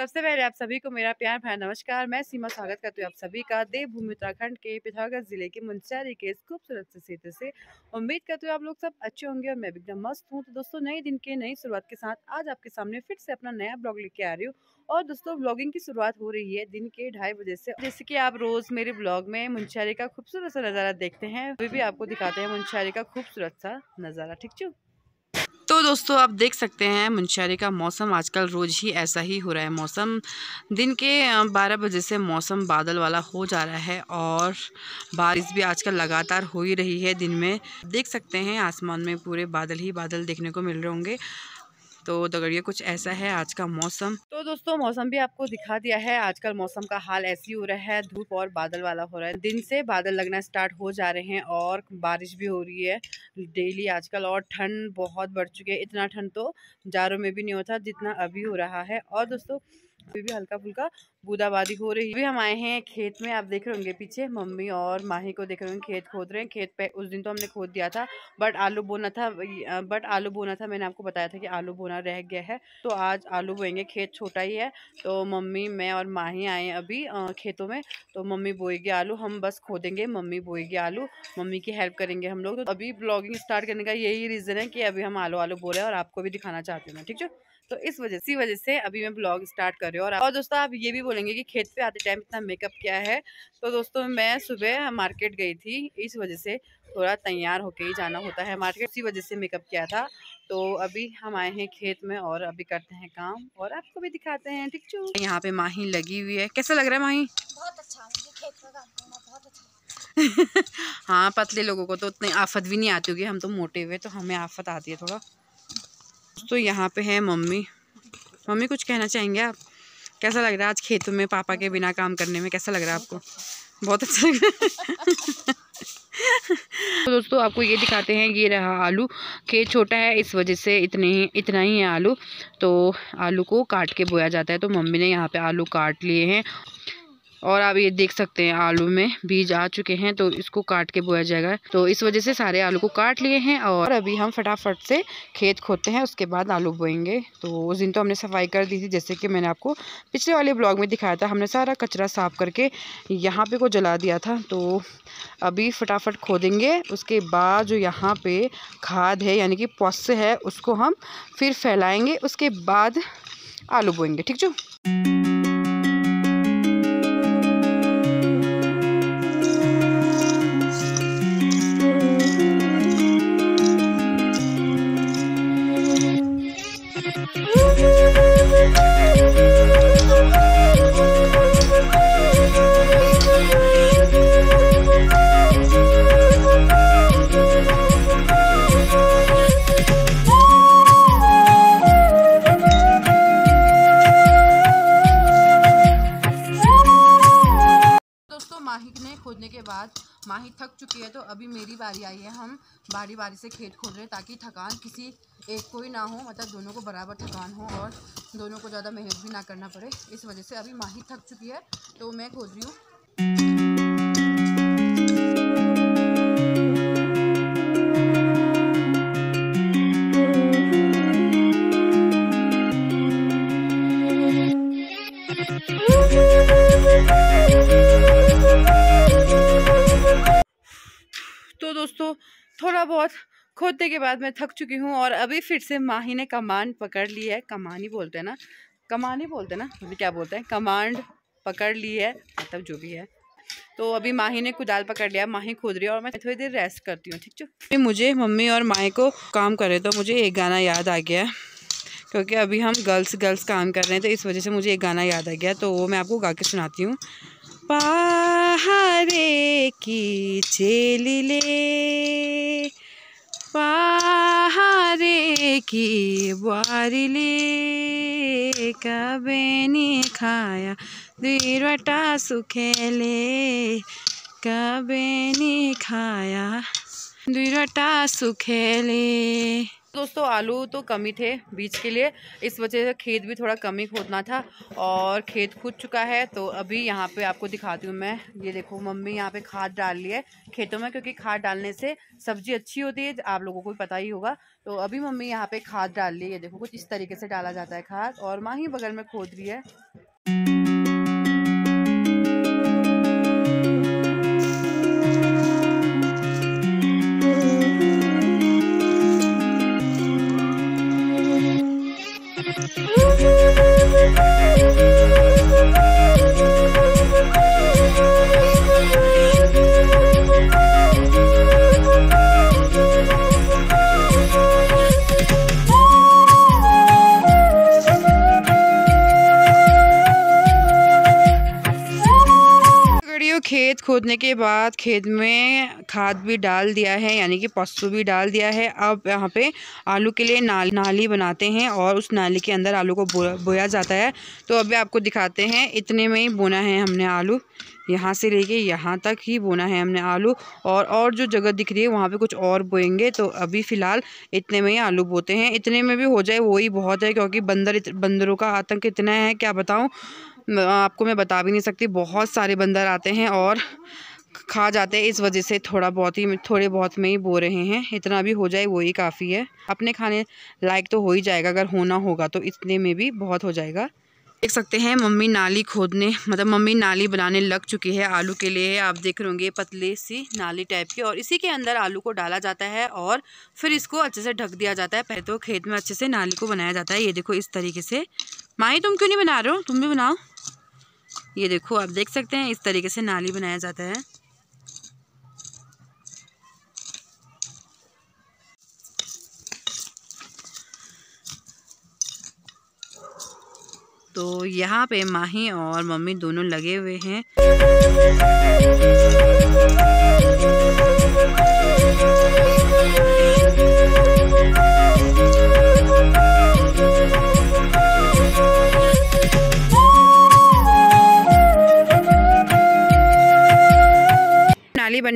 सबसे पहले आप सभी को मेरा प्यार भरा नमस्कार। मैं सीमा स्वागत करती हूँ आप सभी का देवभूमि उत्तराखंड के पिथौरागढ़ ज़िले के मुंशियारी के इस खूबसूरत से क्षेत्र से। उम्मीद करती हूँ आप लोग सब अच्छे होंगे और मैं भी एकदम मस्त हूँ। तो दोस्तों, नए दिन के नई शुरुआत के साथ आज आपके सामने फिर से अपना नया ब्लॉग लेके आ रही हूँ। और दोस्तों, ब्लॉगिंग की शुरुआत हो रही है दिन के ढाई बजे से। जैसे कि आप रोज मेरे ब्लॉग में मुंशियारी का खूबसूरत सा नज़ारा देखते हैं अभी भी आपको दिखाते हैं मुंशियारी का खूबसूरत सा नज़ारा। ठीक चू? तो दोस्तों, आप देख सकते हैं मुंशारी का मौसम आजकल रोज़ ही ऐसा ही हो रहा है। मौसम दिन के 12 बजे से मौसम बादल वाला हो जा रहा है और बारिश भी आजकल लगातार हो ही रही है दिन में। देख सकते हैं आसमान में पूरे बादल ही बादल देखने को मिल रहे होंगे। तो दगड़िए कुछ ऐसा है आज का मौसम। तो दोस्तों, मौसम भी आपको दिखा दिया है। आजकल मौसम का हाल ऐसी हो रहा है, धूप और बादल वाला हो रहा है। दिन से बादल लगना स्टार्ट हो जा रहे हैं और बारिश भी हो रही है। डेली आजकल और ठंड बहुत बढ़ चुकी है। इतना ठंड तो जारों में भी नहीं होता, जितना अभी हो रहा है। और दोस्तों अभी भी हल्का फुल्का बूंदाबादी हो रही है। अभी हम आए हैं खेत में, आप देख रहे होंगे पीछे। मम्मी और माही को देख रहे होंगे खेत खोद रहे हैं। खेत पे उस दिन तो हमने खोद दिया था, बट आलू बोना था बट आलू बोना था, मैंने आपको बताया था कि आलू बोना रह गया है। तो आज आलू बोएँगे, खेत छोटा ही है। तो मम्मी, मैं और माही आए अभी खेतों में। तो मम्मी बोएगी आलू, हम बस खोदेंगे, मम्मी बोएगी आलू, मम्मी की हेल्प करेंगे हम लोग। तो अभी ब्लॉगिंग स्टार्ट करने का यही रीज़न है कि अभी हम आलू आलू बोल और आपको भी दिखाना चाहती हूँ मैं, ठीक है? तो इस वजह इसी वजह से अभी मैं ब्लॉग स्टार्ट कर रही हूँ। और, और दोस्तों आप ये भी बोलेंगे कि खेत पे आते टाइम इतना मेकअप क्या है? तो दोस्तों मैं सुबह मार्केट गई थी इस वजह से थोड़ा तैयार होके ही जाना होता है मार्केट। इसी वजह से मेकअप किया था। तो अभी हम आए हैं खेत में और अभी करते हैं काम और आपको भी दिखाते हैं ठीक चू? यहाँ पे माही लगी हुई है। कैसा लग रहा है माही? बहुत अच्छा खेत का काम करना बहुत अच्छा हाँ पतले लोगों को तो उतनी आफत भी नहीं आती होगी। हम तो मोटे हुए तो हमें आफत आती है थोड़ा। तो यहाँ पे है मम्मी। मम्मी, कुछ कहना चाहेंगे आप? कैसा लग रहा है आज खेतों में पापा के बिना काम करने में? कैसा लग रहा है आपको? बहुत अच्छा लग रहा है। तो दोस्तों, आपको ये दिखाते हैं, ये रहा आलू। खेत छोटा है, इस वजह से इतने ही, इतना ही है आलू। तो आलू को काट के बोया जाता है। तो मम्मी ने यहाँ पे आलू काट लिए हैं। और आप ये देख सकते हैं आलू में बीज आ चुके हैं तो इसको काट के बोया जाएगा। तो इस वजह से सारे आलू को काट लिए हैं और अभी हम फटाफट से खेत खोदते हैं, उसके बाद आलू बोएँगे। तो उस दिन तो हमने सफ़ाई कर दी थी, जैसे कि मैंने आपको पिछले वाले ब्लॉग में दिखाया था। हमने सारा कचरा साफ़ करके यहाँ पे को जला दिया था। तो अभी फटाफट खोदेंगे, उसके बाद जो यहाँ पे खाद है, यानी कि पौस है, उसको हम फिर फैलाएँगे, उसके बाद आलू बोएँगे। ठीक जो? बाद माही थक चुकी है तो अभी मेरी बारी आई है हम बारी बारी से खेत खोल रहे हैं ताकि थकान किसी एक को ही ना हो मतलब दोनों को बराबर थकान हो और दोनों को ज़्यादा मेहनत भी ना करना पड़े। इस वजह से अभी माही थक चुकी है तो मैं खोल रही हूँ। खोदने के बाद मैं थक चुकी हूँ और अभी फिर से माही ने कमांड पकड़ ली है। कमान बोलते हैं ना? कमान बोलते हैं ना? अभी क्या बोलते हैं? कमांड पकड़ ली है मतलब जो भी है। तो अभी माही ने कुदाल पकड़ लिया, माही खोद रही है और मैं थोड़ी देर रेस्ट करती हूँ, ठीक है मुझे मम्मी और माही को काम करे तो मुझे एक गाना याद आ गया क्योंकि अभी हम गर्ल्स गर्ल्स काम कर रहे हैं तो इस वजह से मुझे एक गाना याद आ गया तो वो मैं आपको गा के सुनाती हूँ। पहारे की चेलिले पहारे की बारिले कबेनी खाया दुईवटा सुखेले कबेनी खाया दुईवटा सुखेले दोस्तों, आलू तो कम ही थे बीज के लिए, इस वजह से खेत भी थोड़ा कम ही खोदना था और खेत खुद चुका है। तो अभी यहाँ पे आपको दिखाती हूँ मैं। ये देखो, मम्मी यहाँ पे खाद डाल ली है खेतों में, क्योंकि खाद डालने से सब्ज़ी अच्छी होती है, आप लोगों को भी पता ही होगा। तो अभी मम्मी यहाँ पे खाद डाल ली है। देखो, कुछ इस तरीके से डाला जाता है खाद और माँ ही बगल में खोद रही है। 呜呜呜呜呜。खेत खोदने के बाद खेत में खाद भी डाल दिया है यानी कि पशु भी डाल दिया है। अब यहाँ पे आलू के लिए नाल नाली बनाते हैं और उस नाली के अंदर आलू को बो, बोया जाता है। तो अभी आपको दिखाते हैं इतने में ही बोना है हमने आलू। यहाँ से लेके यहाँ तक ही बोना है हमने आलू और और जो जगह दिख रही है वहाँ पे कुछ और बोएँगे। तो अभी फ़िलहाल इतने में ही आलू बोते हैं। इतने में भी हो जाए वही बहुत है क्योंकि बंदर बंदरों का आतंक इतना है क्या बताऊँ? आपको मैं बता भी नहीं सकती, बहुत सारे बंदर आते हैं और खा जाते हैं, इस वजह से थोड़ा बहुत ही, थोड़े बहुत में ही बो रहे हैं। इतना भी हो जाए वही काफ़ी है। अपने खाने लायक तो हो ही जाएगा, अगर होना होगा तो इतने में भी बहुत हो जाएगा। देख सकते हैं, मम्मी नाली खोदने मतलब मम्मी नाली बनाने लग चुकी है आलू के लिए। आप देख रहे होंगे, पतली सी नाली टाइप की, और इसी के अंदर आलू को डाला जाता है और फिर इसको अच्छे से ढक दिया जाता है। पहले तो खेत में अच्छे से नाली को बनाया जाता है। ये देखो, इस तरीके से। माही तुम क्यों नहीं बना रहे हो? तुम भी बनाओ। ये देखो, आप देख सकते हैं, इस तरीके से नाली बनाया जाता है। तो यहाँ पे माही और मम्मी दोनों लगे हुए हैं।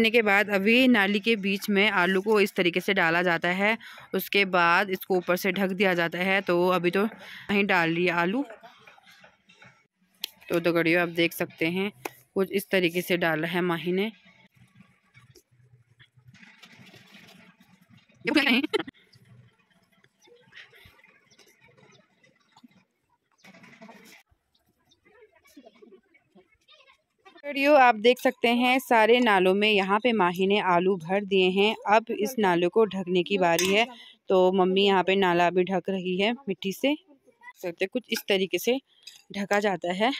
बनने के बाद अभी नाली के बीच में आलू को इस तरीके से डाला जाता है। उसके बाद इसको ऊपर से ढक दिया जाता है। तो अभी तो नहीं डाल रही आलू। तो दगड़ियों, आप देख सकते हैं, कुछ इस तरीके से डाला है माही ने। वीडियो आप देख सकते हैं, सारे नालों में यहाँ पे माही ने आलू भर दिए हैं। अब इस नालों को ढकने की बारी है। तो मम्मी यहाँ पे नाला भी ढक रही है मिट्टी से। सकते कुछ इस तरीके से ढका जाता है।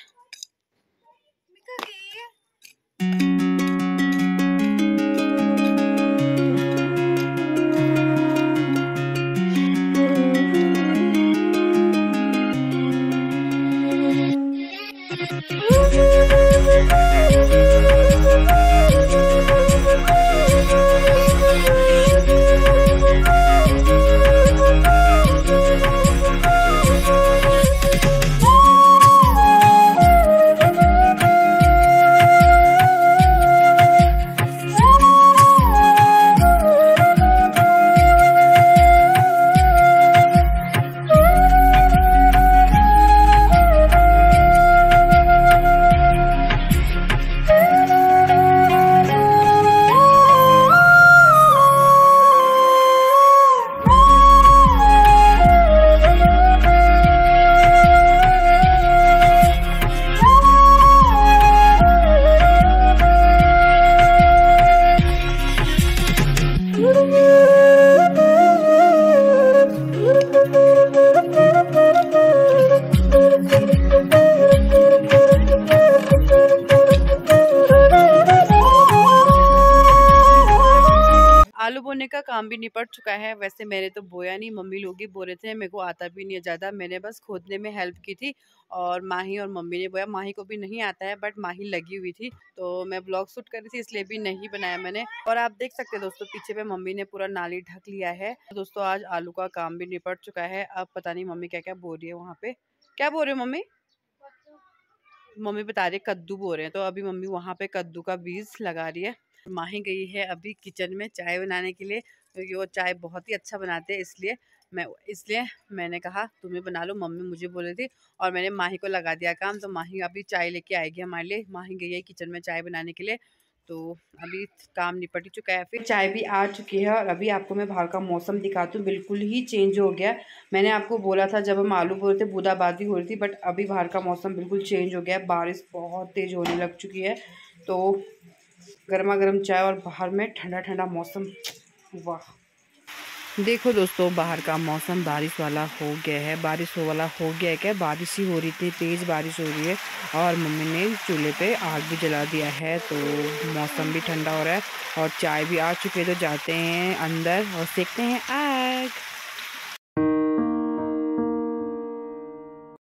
काम भी निपट चुका है। वैसे मैंने तो बोया नहीं, मम्मी लोग ही बो रहे थे, मेरे को आता भी नहीं ज़्यादा। मैंने बस खोदने में हेल्प की थी और माही और मम्मी ने बोया। माही को भी नहीं आता है, बट माही लगी हुई थी तो मैं ब्लॉग शूट कर रही थी, इसलिए भी नहीं बनाया मैंने। और आप देख सकते हैं दोस्तों, पीछे पे मम्मी ने पूरा नाली ढक लिया है। दोस्तों, आज आलू का काम भी निपट चुका है। अब पता नहीं मम्मी क्या क्या बोल रही है वहाँ पे। क्या बोल रहे हो मम्मी? मम्मी बता रही है, कद्दू बो रहे हैं। तो अभी मम्मी वहाँ पे कद्दू का बीज लगा रही है। माही गई है अभी किचन में चाय बनाने के लिए, क्योंकि वो चाय बहुत ही अच्छा बनाते हैं इसलिए मैं, इसलिए मैंने कहा, तुम्हें बना लो। मम्मी मुझे बोल रही थी और मैंने माही को लगा दिया काम तो माही अभी चाय लेके आएगी हमारे लिए। माही गई है किचन में चाय बनाने के लिए तो अभी काम निपट चुका है, फिर चाय भी आ चुकी है और अभी आपको मैं बाहर का मौसम दिखाती हूँ, बिल्कुल ही चेंज हो गया मैंने आपको बोला था जब हम आलू बोल थे, बूंदाबांदी हो रही थी, बट अभी बाहर का मौसम बिल्कुल चेंज हो गया बारिश बहुत तेज़ होने लग चुकी है तो गर्मा गर्म चाय और बाहर में ठंडा ठंडा मौसम। वाह। देखो दोस्तों, बाहर का मौसम बारिश वाला हो गया है। बारिश हो वाला हो गया है क्या? बारिश ही हो रही थी, तेज़ बारिश हो रही है। और मम्मी ने चूल्हे पे आग भी जला दिया है तो मौसम भी ठंडा हो रहा है और चाय भी आ चुके तो जाते हैं अंदर और सेकते हैं आग।